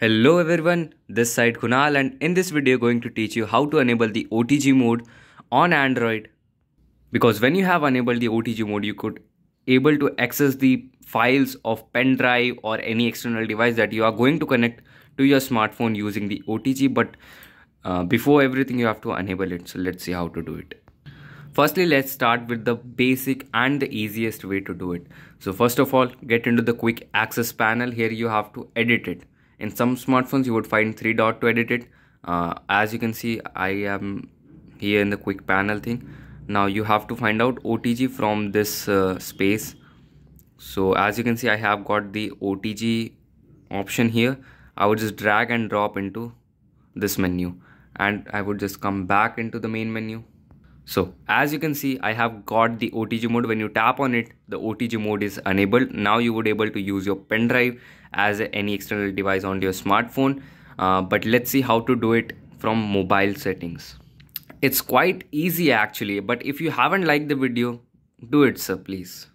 Hello everyone, this side Kunal and in this video going to teach you how to enable the OTG mode on Android because when you have enabled the OTG mode you could able to access the files of pen drive or any external device that you are going to connect to your smartphone using the OTG but uh, before everything you have to enable it so let's see how to do it. Firstly let's start with the basic and the easiest way to do it. So first of all get into the quick access panel here you have to edit it in some smartphones you would find three dot to edit it. Uh, as you can see I am here in the quick panel thing. Now you have to find out OTG from this uh, space. So as you can see I have got the OTG option here. I would just drag and drop into this menu. And I would just come back into the main menu so as you can see I have got the OTG mode. When you tap on it the OTG mode is enabled. Now you would able to use your pen drive as any external device on your smartphone. Uh, but let's see how to do it from mobile settings. It's quite easy actually. But if you haven't liked the video do it sir please.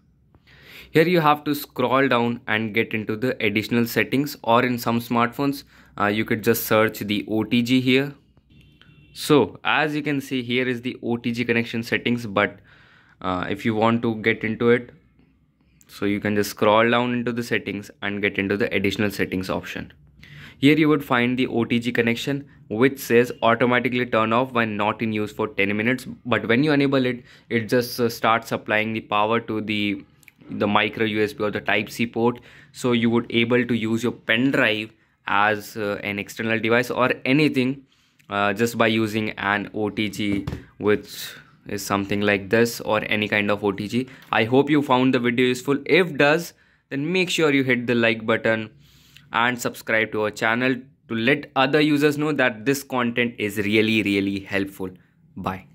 Here you have to scroll down and get into the additional settings. Or in some smartphones uh, you could just search the OTG here so as you can see here is the OTG connection settings but uh, if you want to get into it so you can just scroll down into the settings and get into the additional settings option. Here you would find the OTG connection which says automatically turn off when not in use for 10 minutes but when you enable it it just uh, starts supplying the power to the the micro USB or the type C port. So you would able to use your pen drive as uh, an external device or anything uh, just by using an OTG which is something like this or any kind of OTG. I hope you found the video useful. If does, then make sure you hit the like button and subscribe to our channel to let other users know that this content is really really helpful. Bye.